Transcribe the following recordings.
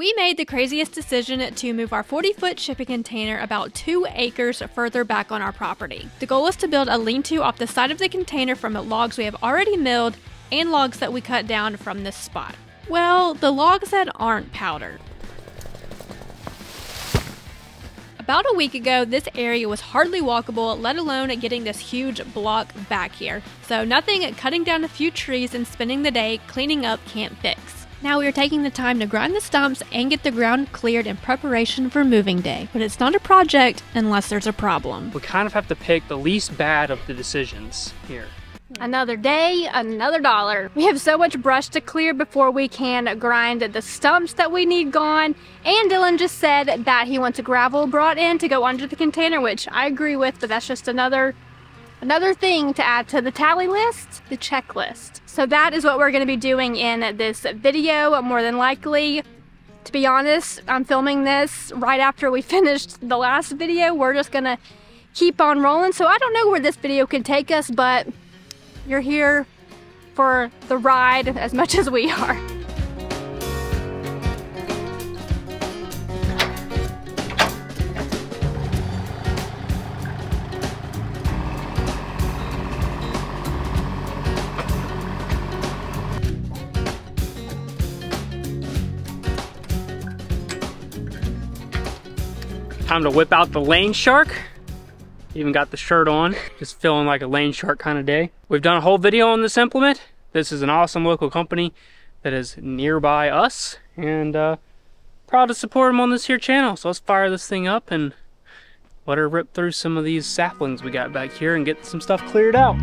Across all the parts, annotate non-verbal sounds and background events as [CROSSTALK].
We made the craziest decision to move our 40 foot shipping container about two acres further back on our property. The goal is to build a lean to off the side of the container from logs we have already milled and logs that we cut down from this spot. Well, the logs that aren't powdered. About a week ago, this area was hardly walkable, let alone getting this huge block back here. So nothing cutting down a few trees and spending the day cleaning up can't fix. Now we are taking the time to grind the stumps and get the ground cleared in preparation for moving day. But it's not a project unless there's a problem. We kind of have to pick the least bad of the decisions here. Another day, another dollar. We have so much brush to clear before we can grind the stumps that we need gone. And Dylan just said that he wants a gravel brought in to go under the container, which I agree with, but that's just another another thing to add to the tally list, the checklist. So that is what we're gonna be doing in this video, more than likely. To be honest, I'm filming this right after we [LAUGHS] finished the last video. We're just gonna keep on rolling. So I don't know where this video can take us, but you're here for the ride as much as we are. Time to whip out the lane shark. Even got the shirt on, just feeling like a lane shark kind of day. We've done a whole video on this implement. This is an awesome local company that is nearby us and uh, proud to support them on this here channel. So let's fire this thing up and let her rip through some of these saplings we got back here and get some stuff cleared out.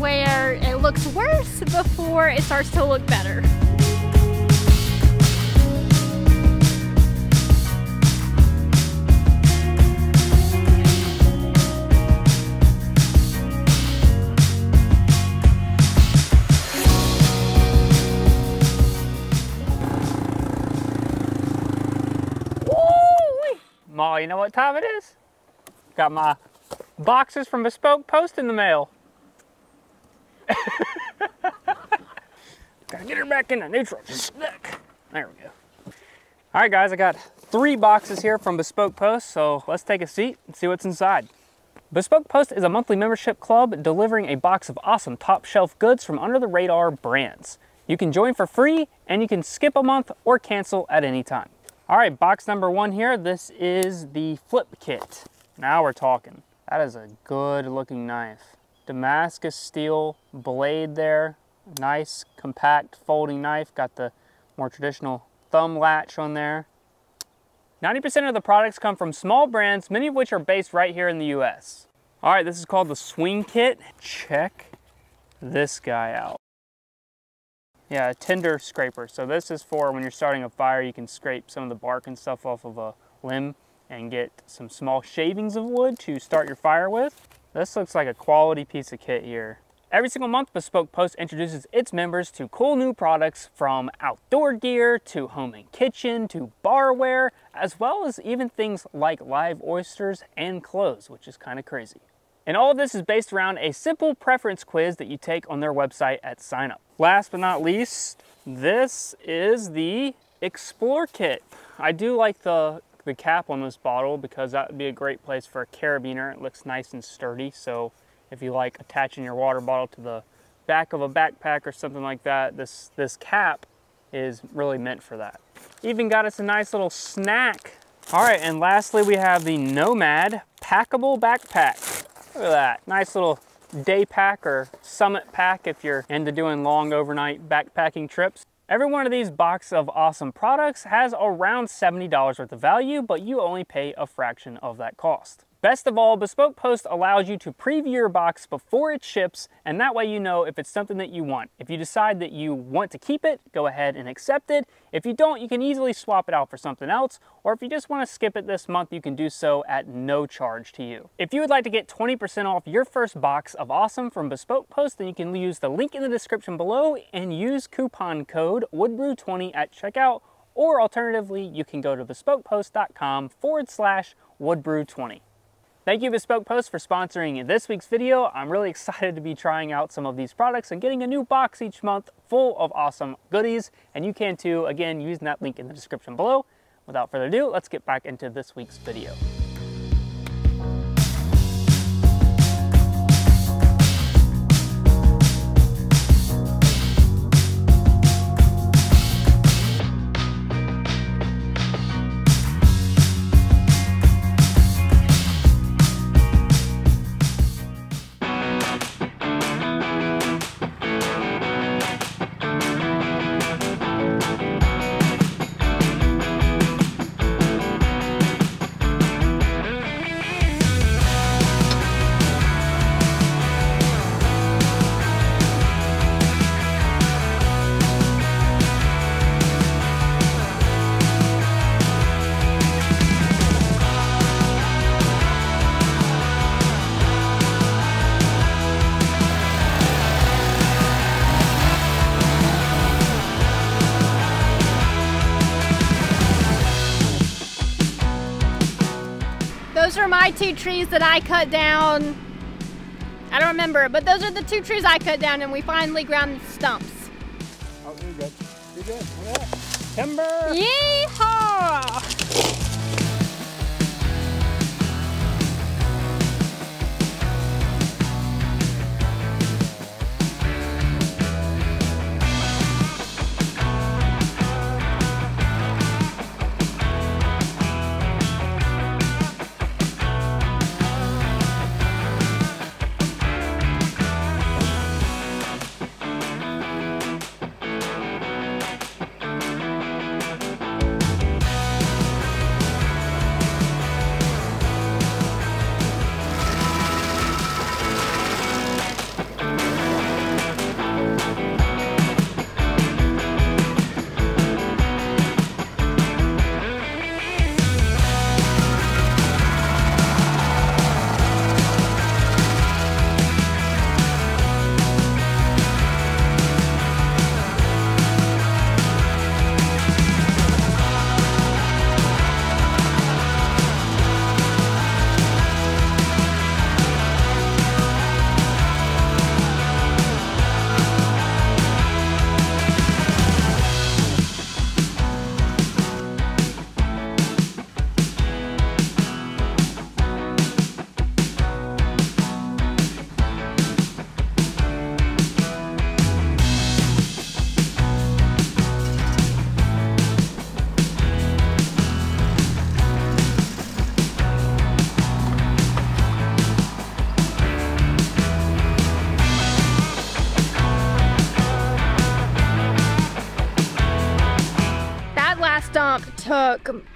Where it looks worse before it starts to look better. Molly, you know what time it is? Got my boxes from Bespoke Post in the mail. Gotta get her back in the neutral. There we go. All right, guys, I got three boxes here from Bespoke Post, so let's take a seat and see what's inside. Bespoke Post is a monthly membership club delivering a box of awesome top shelf goods from under the radar brands. You can join for free and you can skip a month or cancel at any time. All right, box number one here. This is the flip kit. Now we're talking. That is a good looking knife. Damascus steel blade there. Nice, compact folding knife. Got the more traditional thumb latch on there. 90% of the products come from small brands, many of which are based right here in the US. All right, this is called the Swing Kit. Check this guy out. Yeah, a tinder scraper. So this is for when you're starting a fire, you can scrape some of the bark and stuff off of a limb and get some small shavings of wood to start your fire with. This looks like a quality piece of kit here. Every single month, Bespoke Post introduces its members to cool new products from outdoor gear to home and kitchen to barware, as well as even things like live oysters and clothes, which is kind of crazy. And all of this is based around a simple preference quiz that you take on their website at sign up. Last but not least, this is the Explore Kit. I do like the the cap on this bottle because that would be a great place for a carabiner. It looks nice and sturdy. So if you like attaching your water bottle to the back of a backpack or something like that, this, this cap is really meant for that. Even got us a nice little snack. All right, and lastly, we have the Nomad Packable Backpack. Look at that, nice little day pack or summit pack if you're into doing long overnight backpacking trips. Every one of these boxes of awesome products has around $70 worth of value, but you only pay a fraction of that cost. Best of all, Bespoke Post allows you to preview your box before it ships, and that way you know if it's something that you want. If you decide that you want to keep it, go ahead and accept it. If you don't, you can easily swap it out for something else, or if you just want to skip it this month, you can do so at no charge to you. If you would like to get 20% off your first box of Awesome from Bespoke Post, then you can use the link in the description below and use coupon code WoodBrew20 at checkout, or alternatively, you can go to bespokepost.com forward slash woodbrew20. Thank you Bespoke Post for sponsoring this week's video. I'm really [LAUGHS] excited to be trying out some of these products and getting a new box each month full of awesome goodies. And you can too, again, using that link in the description below. Without further ado, let's get back into this week's video. Those are my two trees that I cut down. I don't remember, but those are the two trees I cut down and we finally ground the stumps. Oh, you're good. You're good. Look at that. Timber! Yeehaw!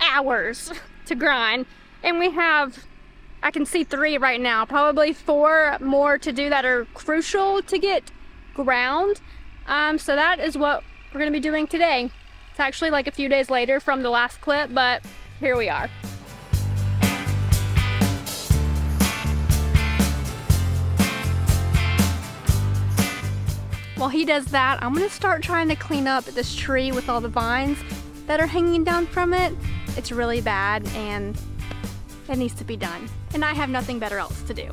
Hours [LAUGHS] to grind, and we have, I can see three right now, probably four more to do that are crucial to get ground. Um, so that is what we're gonna be doing today. It's actually like a few days later from the last clip, but here we are. While he does that, I'm gonna start trying to clean up this tree with all the vines that are hanging down from it. It's really bad and it needs to be done. And I have nothing better else to do.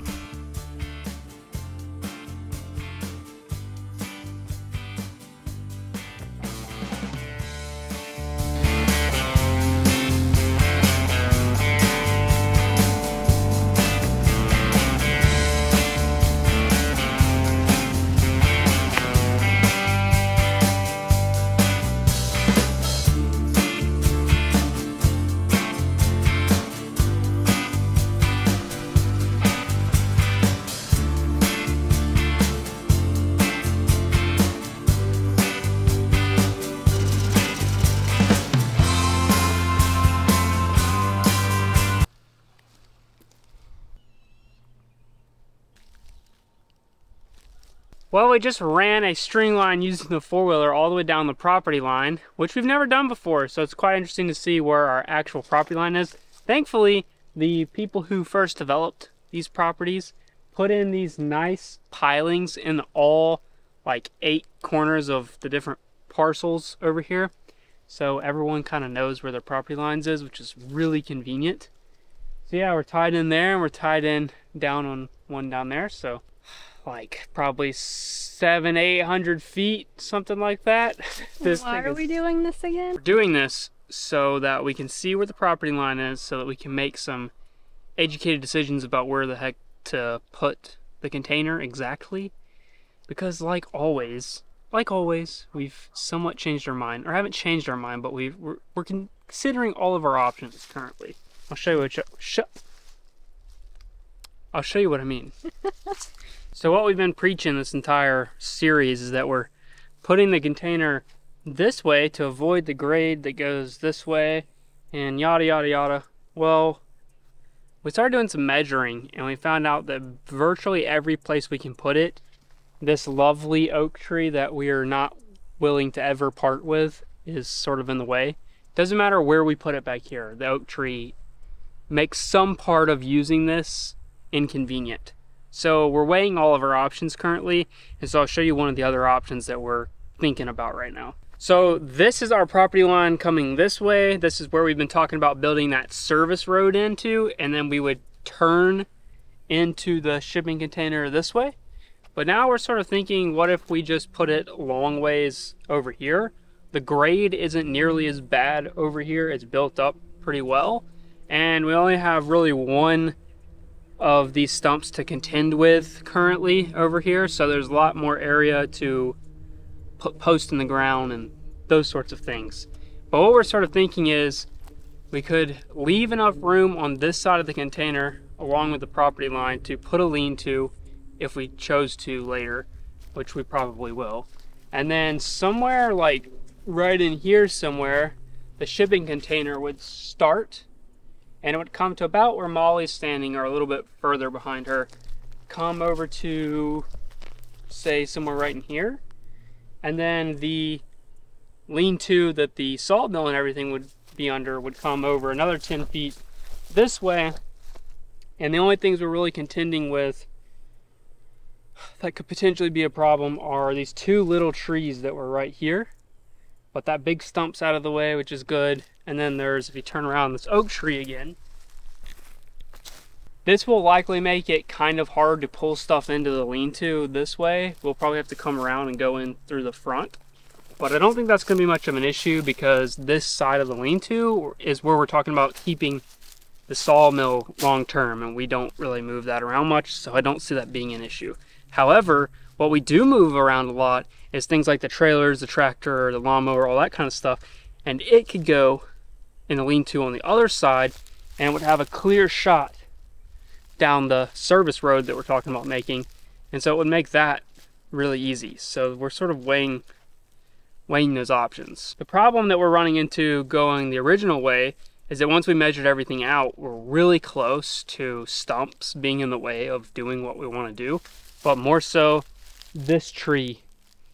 Well, we just ran a string line using the four-wheeler all the way down the property line, which we've never done before, so it's quite interesting to see where our actual property line is. Thankfully, the people who first developed these properties put in these nice pilings in all like eight corners of the different parcels over here. So everyone kind of knows where their property lines is, which is really convenient. So yeah, we're tied in there and we're tied in down on one down there. So like probably seven, eight hundred feet, something like that. [LAUGHS] this Why are we doing this again? We're doing this so that we can see where the property line is, so that we can make some educated decisions about where the heck to put the container exactly. Because like always, like always, we've somewhat changed our mind, or haven't changed our mind, but we've, we're, we're considering all of our options currently. I'll show you what. Sh I'll show you what I mean. [LAUGHS] So what we've been preaching this entire series is that we're putting the container this way to avoid the grade that goes this way and yada yada yada. Well, we started doing some measuring and we found out that virtually every place we can put it, this lovely oak tree that we are not willing to ever part with is sort of in the way. Doesn't matter where we put it back here, the oak tree makes some part of using this inconvenient. So we're weighing all of our options currently, and so I'll show you one of the other options that we're thinking about right now. So this is our property line coming this way. This is where we've been talking about building that service road into, and then we would turn into the shipping container this way. But now we're sort of thinking, what if we just put it long ways over here? The grade isn't nearly as bad over here. It's built up pretty well. And we only have really one of these stumps to contend with currently over here. So there's a lot more area to put post in the ground and those sorts of things. But what we're sort of thinking is we could leave enough room on this side of the container along with the property line to put a lean-to if we chose to later, which we probably will. And then somewhere like right in here somewhere, the shipping container would start and it would come to about where Molly's standing or a little bit further behind her. Come over to, say, somewhere right in here. And then the lean-to that the sawmill and everything would be under would come over another 10 feet this way. And the only things we're really contending with that could potentially be a problem are these two little trees that were right here. But that big stump's out of the way, which is good. And then there's, if you turn around, this oak tree again. This will likely make it kind of hard to pull stuff into the lean-to this way. We'll probably have to come around and go in through the front. But I don't think that's going to be much of an issue because this side of the lean-to is where we're talking about keeping the sawmill long term and we don't really move that around much so I don't see that being an issue. However, what we do move around a lot is things like the trailers, the tractor, the lawnmower, all that kind of stuff. And it could go in a lean-to on the other side and would have a clear shot down the service road that we're talking about making. And so it would make that really easy. So we're sort of weighing weighing those options. The problem that we're running into going the original way is that once we measured everything out, we're really close to stumps being in the way of doing what we want to do. But more so, this tree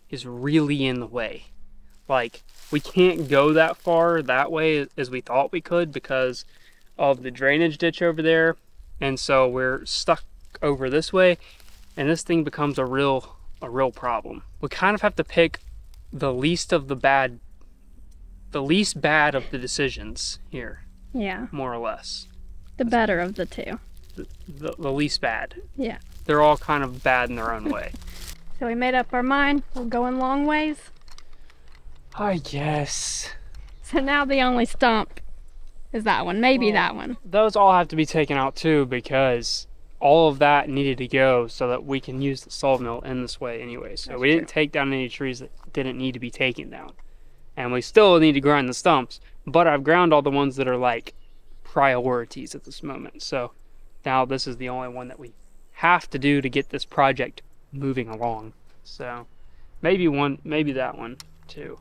is really in the way. Like, we can't go that far that way as we thought we could because of the drainage ditch over there. And so we're stuck over this way and this thing becomes a real a real problem. We kind of have to pick the least of the bad the least bad of the decisions here. Yeah. More or less. The better of the two. The, the, the least bad. Yeah. They're all kind of bad in their own way. [LAUGHS] So we made up our mind. We're going long ways. Ah, I guess. So now the only stump is that one. Maybe well, that one. Those all have to be taken out too because all of that needed to go so that we can use the sawmill in this way anyway. So That's we didn't take down any trees that didn't need to be taken down. And we still need to grind the stumps, but I've ground all the ones that are like priorities at this moment. So now this is the only one that we have to do to get this project moving along. So maybe one, maybe that one too.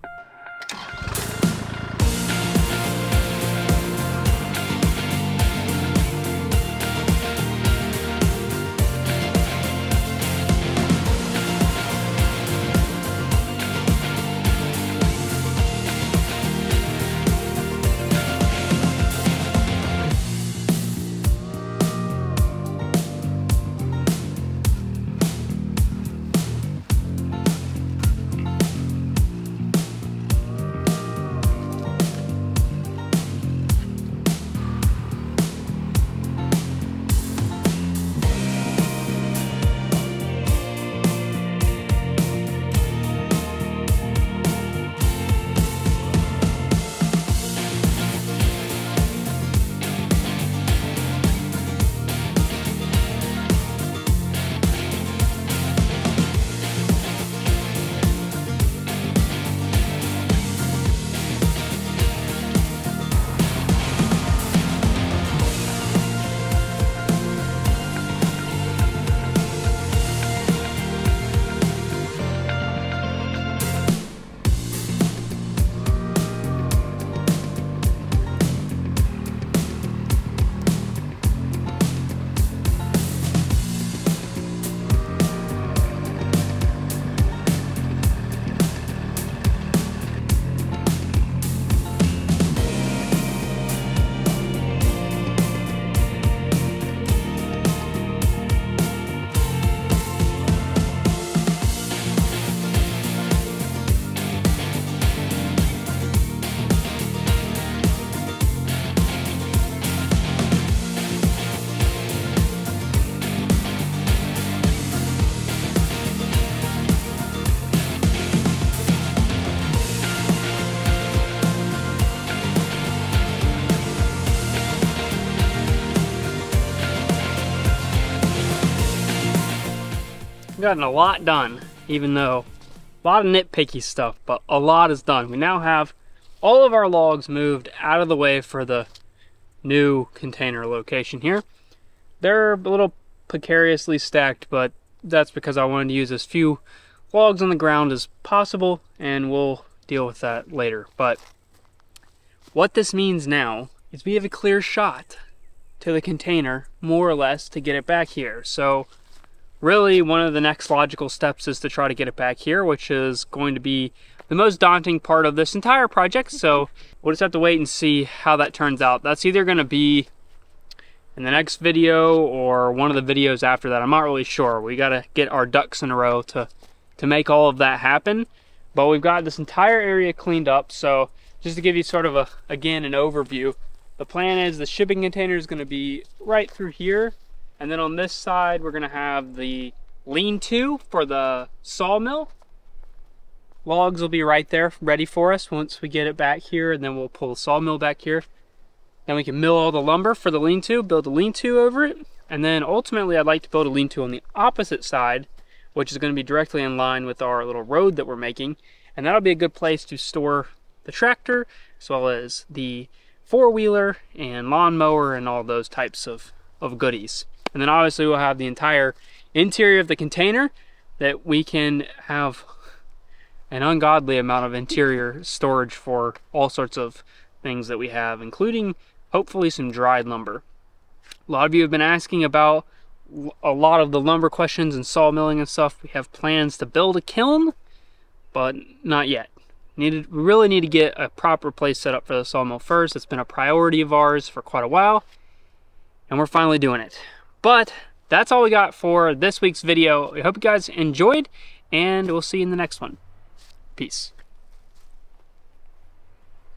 Gotten a lot done, even though a lot of nitpicky stuff, but a lot is done. We now have all of our logs moved out of the way for the new container location here. They're a little precariously stacked, but that's because I wanted to use as few logs on the ground as possible, and we'll deal with that later. But what this means now is we have a clear shot to the container, more or less, to get it back here. So really one of the next logical steps is to try to get it back here, which is going to be the most daunting part of this entire project. So we'll just have to wait and see how that turns out. That's either going to be in the next video or one of the videos after that. I'm not really sure. We got to get our ducks in a row to, to make all of that happen. But we've got this entire area cleaned up. So just to give you sort of a, again, an overview, the plan is the shipping container is going to be right through here. And then on this side, we're to have the lean-to for the sawmill. Logs will be right there ready for us once we get it back here. And then we'll pull the sawmill back here. Then we can mill all the lumber for the lean-to, build a lean-to over it. And then ultimately, I'd like to build a lean-to on the opposite side, which is going to be directly in line with our little road that we're making. And that'll be a good place to store the tractor, as well as the four-wheeler and lawnmower and all those types of, of goodies. And then obviously we'll have the entire interior of the container that we can have an ungodly amount of interior storage for all sorts of things that we have, including hopefully some dried lumber. A lot of you have been asking about a lot of the lumber questions and sawmilling and stuff. We have plans to build a kiln, but not yet. Needed, we really need to get a proper place set up for the sawmill first. It's been a priority of ours for quite a while, and we're finally doing it. But that's all we got for this week's video. I hope you guys enjoyed, and we'll see you in the next one. Peace.